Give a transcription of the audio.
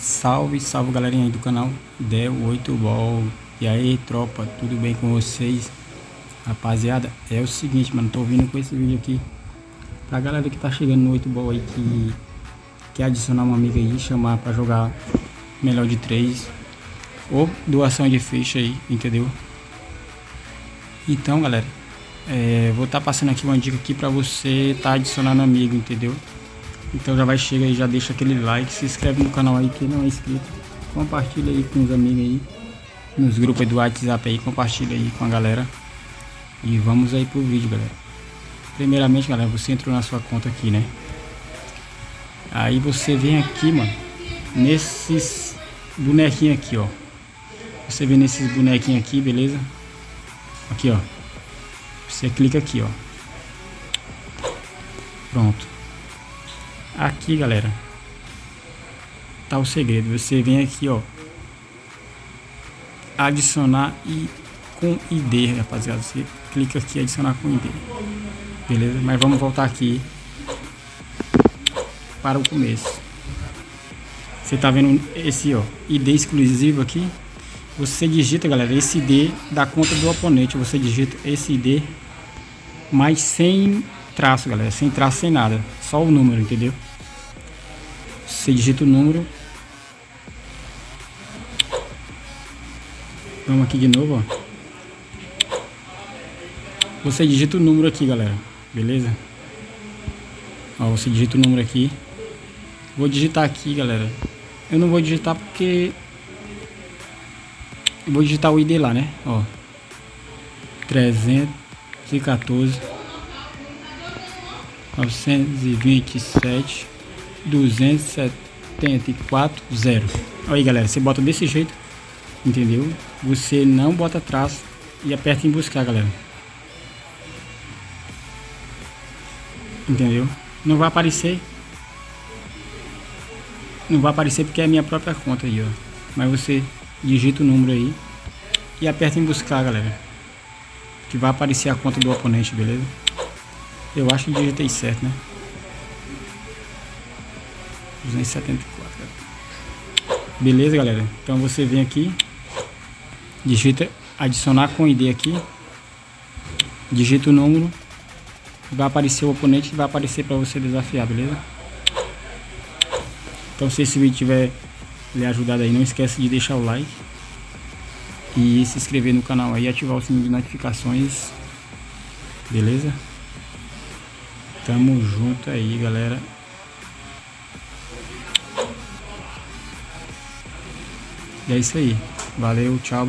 Salve, salve galerinha aí do canal Del 8 Ball E aí tropa, tudo bem com vocês? Rapaziada, é o seguinte mano, tô vindo com esse vídeo aqui Pra galera que tá chegando no 8 Ball aí que Quer adicionar uma amiga aí, chamar pra jogar melhor de 3 Ou doação de ficha aí, entendeu? Então galera, é, vou estar tá passando aqui uma dica aqui pra você tá adicionando amigo, entendeu? Então já vai chega aí, já deixa aquele like, se inscreve no canal aí quem não é inscrito, compartilha aí com os amigos aí, nos grupos do WhatsApp aí, compartilha aí com a galera. E vamos aí pro vídeo, galera. Primeiramente, galera, você entrou na sua conta aqui, né? Aí você vem aqui, mano, nesses bonequinhos aqui, ó. Você vem nesses bonequinhos aqui, beleza? Aqui, ó. Você clica aqui, ó. Pronto. Aqui, galera, tá o segredo. Você vem aqui, ó, adicionar e com ID, rapaziada. Você clica aqui, adicionar com ID. Beleza? Mas vamos voltar aqui para o começo. Você tá vendo esse, ó, ID exclusivo aqui? Você digita, galera, esse ID da conta do oponente. Você digita esse ID, mas sem traço, galera. Sem traço, sem nada. Só o número, entendeu? Você digita o número. Vamos aqui de novo, ó. Você digita o número aqui, galera. Beleza? Ó, você digita o número aqui. Vou digitar aqui, galera. Eu não vou digitar porque... Eu vou digitar o ID lá, né? Ó. 314 927 274 0. Aí galera, você bota desse jeito, entendeu? Você não bota traço e aperta em buscar, galera. Entendeu? Não vai aparecer. Não vai aparecer porque é a minha própria conta aí, ó. Mas você digita o número aí e aperta em buscar, galera. Que vai aparecer a conta do oponente, beleza? Eu acho que digitei certo, né? 274. Beleza, galera? Então você vem aqui, digita adicionar com ID aqui, digita o número, vai aparecer o oponente vai aparecer para você desafiar, beleza? Então se esse vídeo tiver lhe ajudado aí, não esquece de deixar o like e se inscrever no canal aí, ativar o sininho de notificações, beleza? Tamo junto aí, galera. E é isso aí. Valeu, tchau.